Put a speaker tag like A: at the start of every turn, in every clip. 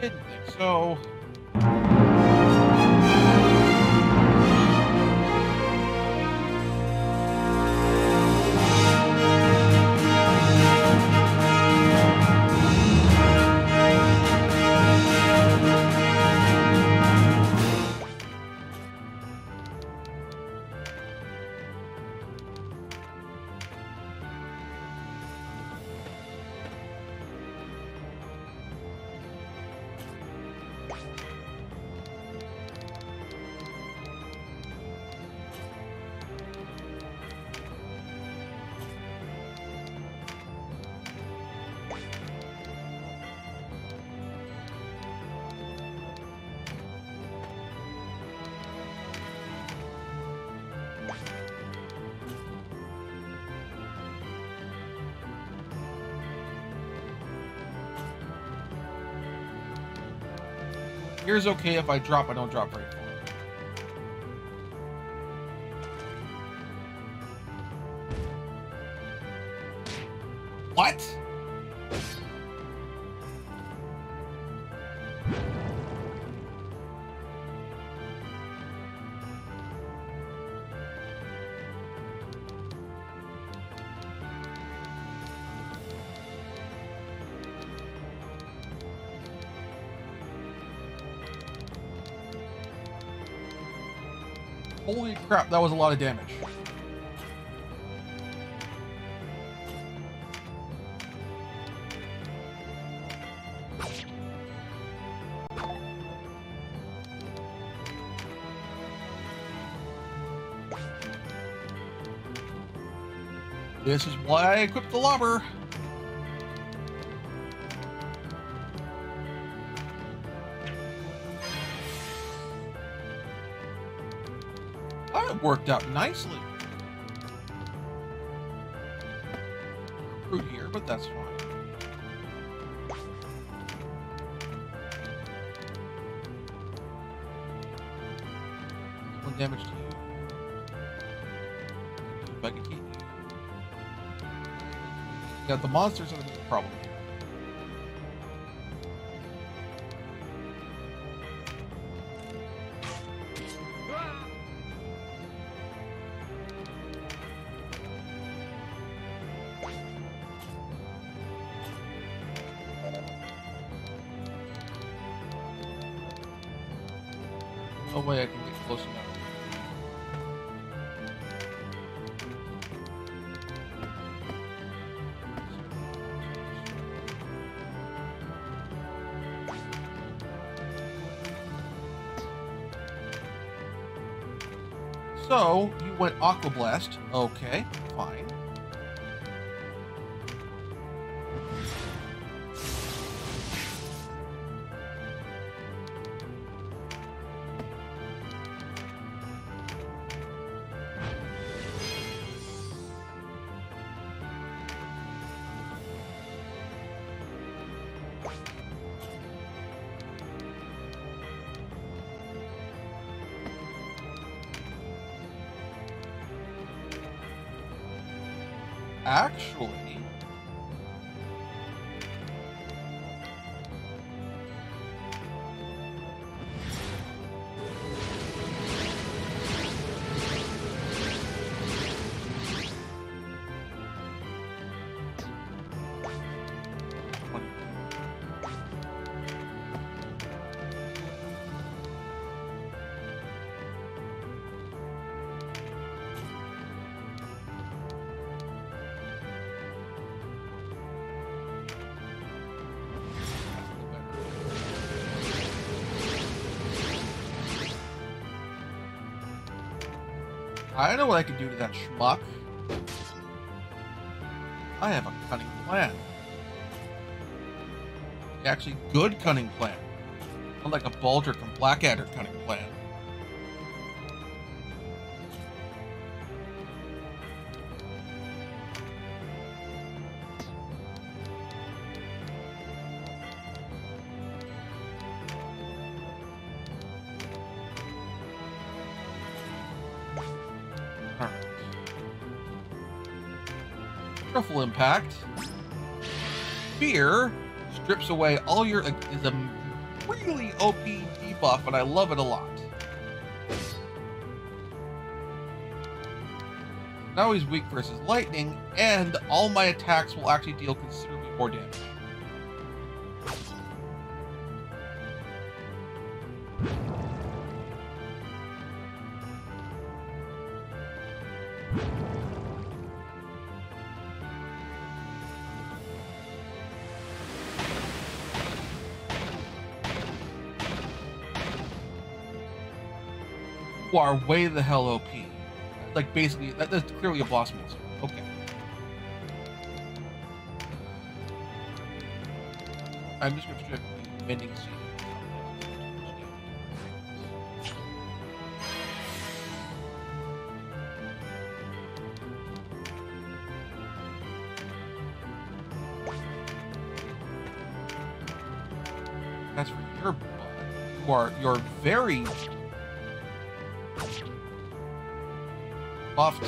A: Didn't think so. Here's okay if I drop, I don't drop very Holy crap, that was a lot of damage. This is why I equipped the lobber. Worked out nicely. Root here, but that's fine. One damage to you. If the monsters are the problem So, you went Aqua Blast. Okay, fine. Actually, I know what I can do to that schmuck. I have a cunning plan. Actually, good cunning plan. Not like a Baldrick and Blackadder cunning plan. Alright. Truffle impact. Fear strips away all your is a really OP debuff, and I love it a lot. Now he's weak versus lightning, and all my attacks will actually deal considerably more damage. You are way the hell OP. Like basically, that, that's clearly a boss monster. Okay. I'm just gonna strip mending seed. That's for your butt. You are you're very buffed.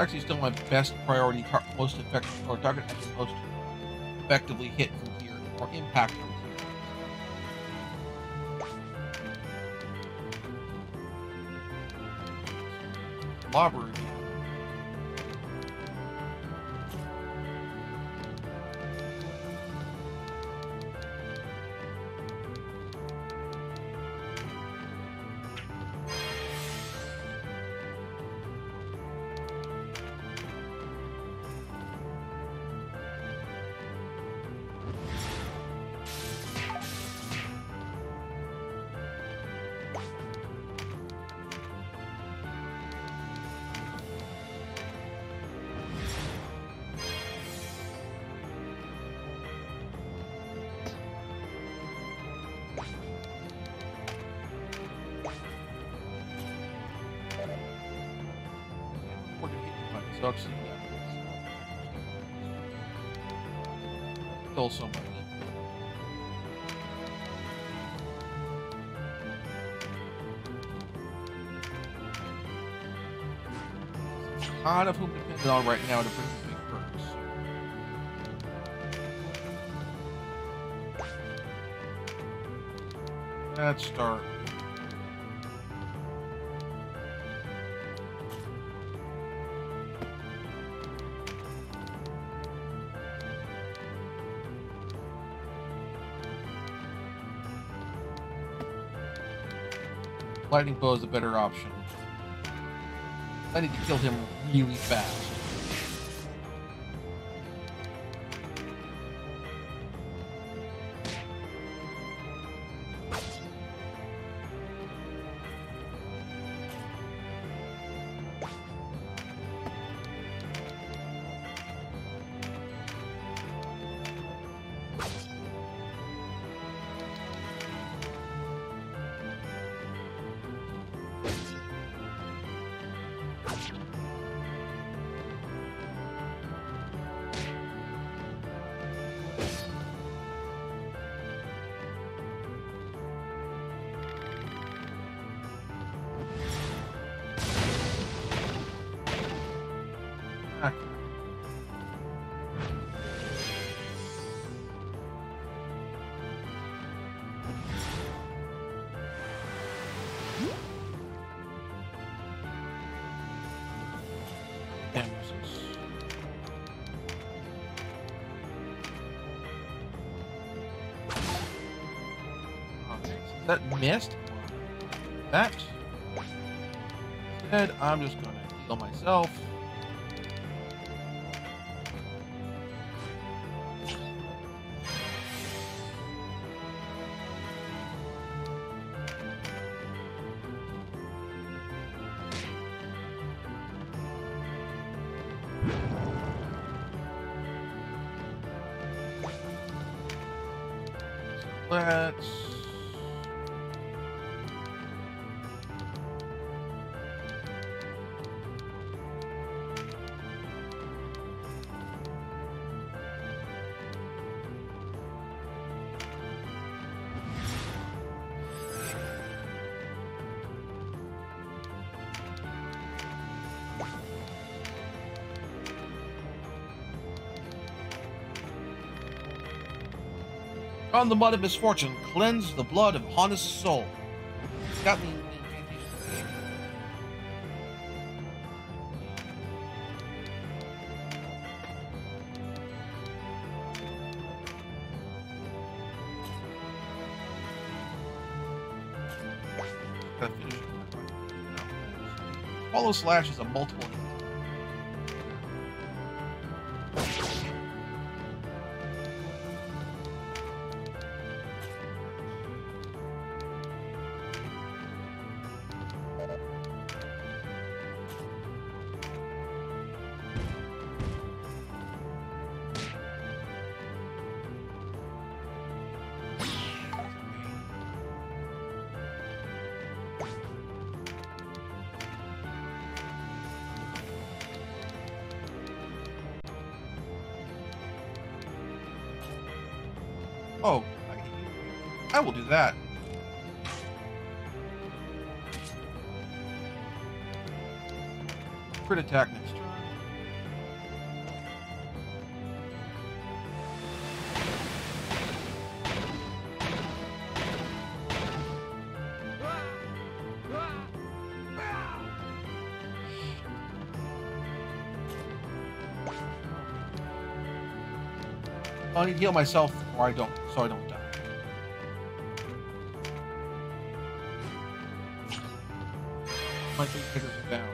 A: Actually still my best priority, most effective, or target can most effectively hit from here, or impact from here. Lava yeah. Kill somebody. Kind of whom depended on right now to bring big perks. Let's start. Lightning bow is a better option. I need to kill him really fast. That missed. That. Instead, I'm just gonna heal myself. Let's. On the mud of misfortune, cleanse the blood of honest soul. Got me. Follow slash is a multiple Oh, I, I will do that. Crit attack next turn. I need to heal myself or I don't, so I don't die. My three hitters are down.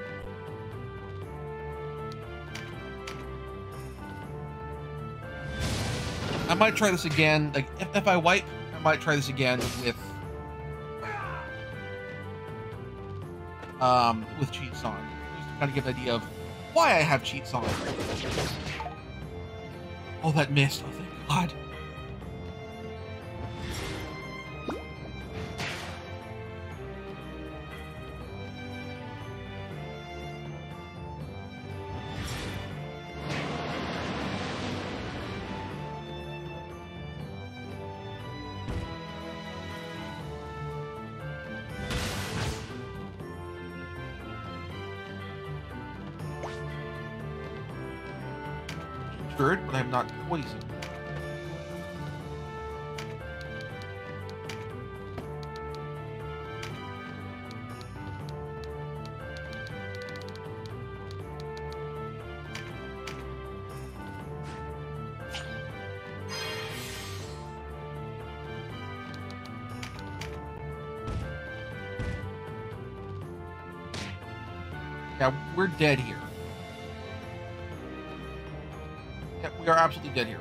A: I might try this again. Like, if, if I wipe, I might try this again with um with cheats on, just to kind of give an idea of why I have cheats on. Oh, that missed. Oh, thank God. Injured, but I'm not poisoned. Yeah, we're dead here. We are absolutely dead here.